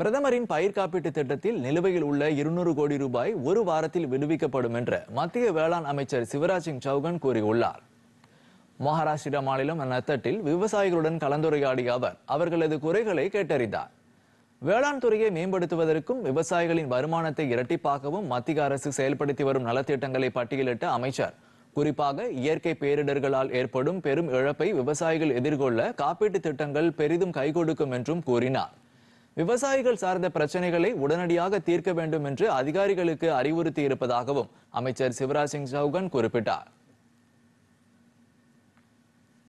பிரதமரின் பயிர் காப்பீட்டு திட்டத்தில் நிலுவையில் உள்ள இருநூறு கோடி ரூபாய் ஒரு வாரத்தில் விடுவிக்கப்படும் என்று மத்திய வேளாண் அமைச்சர் சிவராஜ் சிங் சௌகான் கூறியுள்ளார். மகாராஷ்டிரா மாநிலம் நத்தட்டில் விவசாயிகளுடன் கலந்துரையாடிய அவர் அவர்களது குறைகளை கேட்டறிந்தார். வேளாண் துறையை மேம்படுத்துவதற்கும் விவசாயிகளின் வருமானத்தை இரட்டிப்பாக்கவும் மத்திய அரசு செயல்படுத்தி வரும் நலத்திட்டங்களை பட்டியலிட்ட அமைச்சர் குறிப்பாக இயற்கை பேரிடர்களால் ஏற்படும் பெரும் இழப்பை விவசாயிகள் எதிர்கொள்ள காப்பீட்டு திட்டங்கள் பெரிதும் கை கொடுக்கும் என்றும் கூறினார். விவசாயிகள் சார்ந்த பிரச்சனைகளை உடனடியாக தீர்க்க வேண்டும் என்று அதிகாரிகளுக்கு அறிவுறுத்தி இருப்பதாகவும் அமைச்சர் சிவராஜ் சிங் சௌகன் குறிப்பிட்டார்.